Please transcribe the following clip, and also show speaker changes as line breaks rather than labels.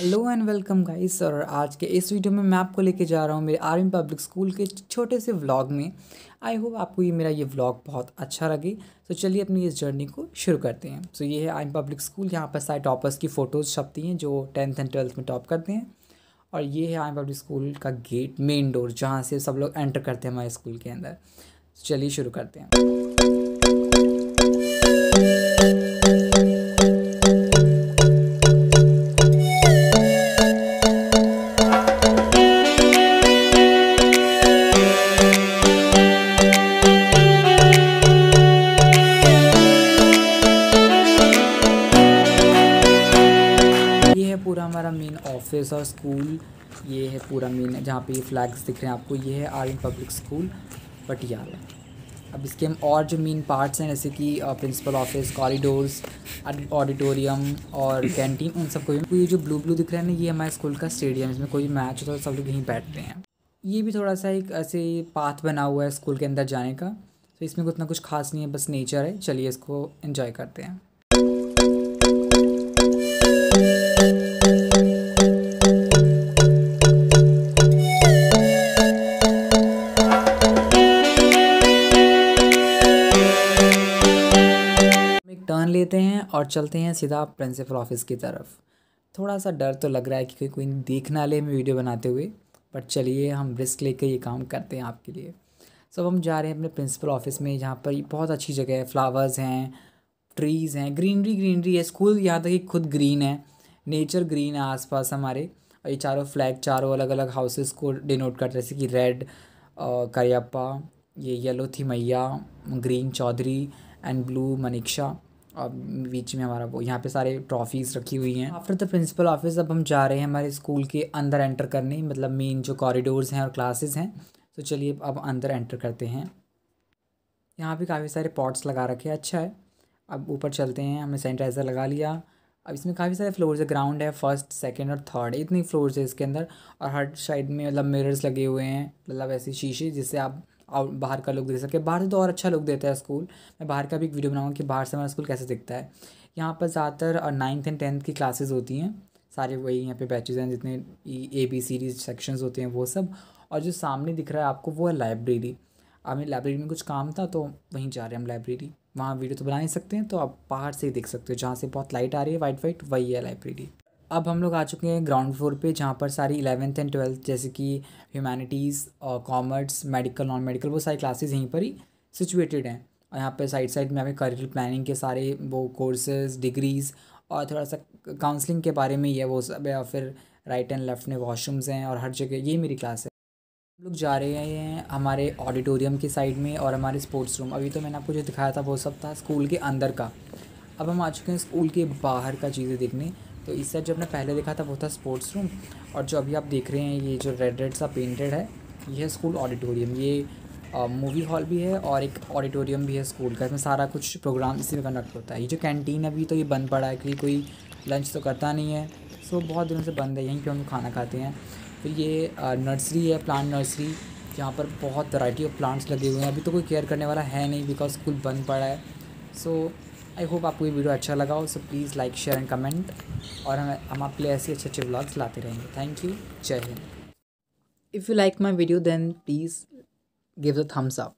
Hello and welcome guys और आज के इस वीडियो में मैं आपको लेके जा रहा हूँ मेरे आर्मी पब्लिक स्कूल के छोटे से व्लॉग में। आई होप आपको ये मेरा ये व्लॉग बहुत अच्छा लगे। तो चलिए अपनी इस जर्नी को शुरू करते हैं। सो so, ये है आर्मी पब्लिक स्कूल यहाँ पर सारे टॉपर्स की फ़ोटोज़ छपती हैं जो टेंथ एंड ट्वेल्थ में टॉप करते हैं। और ये है आर्मी पब्लिक स्कूल का गेट मेन डोर जहाँ से सब लोग एंटर करते हैं हमारे स्कूल के अंदर। चलिए शुरू करते हैं। पूरा हमारा मेन ऑफ़िस और स्कूल ये है पूरा मेन जहाँ पे ये फ्लैग्स दिख रहे हैं आपको ये है आर्मी पब्लिक स्कूल पटियाला। अब इसके हम और जो मेन पार्ट्स हैं जैसे कि प्रिंसिपल ऑफ़िस कॉरिडोर्स ऑडिटोरियम और कैंटीन उन सबको भी ये जो ब्लू ब्लू दिख रहा है ना ये हमारे स्कूल का स्टेडियम इसमें कोई मैच होता है सब लोग यहीं बैठते हैं। ये भी थोड़ा सा एक ऐसे पाथ बना हुआ है स्कूल के अंदर जाने का तो इसमें उतना कुछ खास नहीं है बस नेचर है। चलिए इसको इन्जॉय करते हैं। टर्न लेते हैं और चलते हैं सीधा प्रिंसिपल ऑफ़िस की तरफ़। थोड़ा सा डर तो लग रहा है कि कोई देख ना ले हमें वीडियो बनाते हुए, बट चलिए हम रिस्क लेकर ये काम करते हैं आपके लिए। सब हम जा रहे हैं अपने प्रिंसिपल ऑफ़िस में, जहाँ पर बहुत अच्छी जगह है। फ्लावर्स हैं ट्रीज़ हैं ग्रीनरी ग्रीनरी है। स्कूल यहाँ तक कि खुद ग्रीन है। नेचर ग्रीन है आसपास हमारे। और ये चारों फ्लैग चारों अलग अलग हाउसेस को डिनोट करते हैं। जैसे कि रेड करियप्पा, ये येलो थी Maiya green Chaudhary and blue Maniksha. और बीच में हमारा वो, यहाँ पे सारे ट्रॉफीज़ रखी हुई हैं। आफ्टर द प्रिंसिपल ऑफ़िस अब हम जा रहे हैं हमारे स्कूल के अंदर एंटर करने मतलब मेन जो कॉरिडोर्स हैं और क्लासेस हैं। तो चलिए अब अंदर एंटर करते हैं। यहाँ पे काफ़ी सारे पॉट्स लगा रखे हैं अच्छा है। अब ऊपर चलते हैं, हमने सैनिटाइज़र लगा लिया। अब इसमें काफ़ी सारे फ्लोर्स है ग्राउंड है फ़र्स्ट सेकंड और थर्ड इतनी फ्लोर्स है इसके अंदर। और हर साइड में मतलब मिरर्स लगे हुए हैं मतलब ऐसे शीशे जिससे आप और बाहर का लुक दे सके। बाहर से तो और अच्छा लुक देता है स्कूल। मैं बाहर का भी एक वीडियो बनाऊँगा कि बाहर से हमारा स्कूल कैसे दिखता है। यहाँ पर ज़्यादातर नाइन्थ एंड टेंथ की क्लासेस होती हैं। सारे वही यहाँ पे बैचेज हैं, जितने ए बी सीरीज़ सेक्शंस होते हैं, वो सब। और जो सामने दिख रहा है आपको, वो है लाइब्रेरी हमें लाइब्रेरी में कुछ काम था तो वहीं जा रहे हैं हम लाइब्रेरी वहाँ वीडियो तो बना नहीं सकते हैं तो आप बाहर से ही देख सकते हो, जहाँ से बहुत लाइट आ रही है वाइट वाइट वही है लाइब्रेरी अब हम लोग आ चुके हैं ग्राउंड फ्लोर पे, जहाँ पर सारी इलेवेंथ एंड ट्वेल्थ जैसे कि ह्यूमैनिटीज़ और कॉमर्स मेडिकल नॉन मेडिकल वो सारी क्लासेस यहीं पर ही सिचुएटेड हैं। और यहाँ पर साइड साइड में हमें करियर प्लानिंग के सारे वो कोर्सेज डिग्रीज़ और थोड़ा सा काउंसलिंग के बारे में ही है वो सब है और फिर राइट एंड लेफ़्ट में वॉशरूम्स हैं और हर जगह, ये मेरी क्लास है। हम लोग जा रहे हैं हमारे ऑडिटोरियम के साइड में और हमारे स्पोर्ट्स रूम अभी तो मैंने आपको जो दिखाया था वो सब था स्कूल के अंदर का। अब हम आ चुके हैं स्कूल के बाहर का चीज़ें देखने। तो इस साइड जो हमने पहले देखा था वो था स्पोर्ट्स रूम और जो अभी आप देख रहे हैं, ये जो रेड रेड सा पेंटेड है, ये है स्कूल ऑडिटोरियम ये मूवी हॉल भी है और एक ऑडिटोरियम भी है स्कूल का, इसमें सारा कुछ प्रोग्राम इसी में कंडक्ट होता है। ये जो कैंटीन अभी तो ये बंद पड़ा है क्योंकि कोई लंच तो करता नहीं है सो बहुत दिनों से बंद है, यहीं पे हम खाना खाते हैं। फिर ये नर्सरी है प्लांट नर्सरी यहाँ पर बहुत वैरायटी ऑफ़ प्लांट्स लगे हुए हैं। अभी तो कोई केयर करने वाला है नहीं बिकॉज़ स्कूल बंद पड़ा है सो आई होप आपको ये वीडियो अच्छा लगा हो so please like share and comment और हम हम आपके लिए ऐसे अच्छे अच्छे ब्लॉग्स लाते रहेंगे। थैंक यू जय Hind if you like my video then please give the thumbs up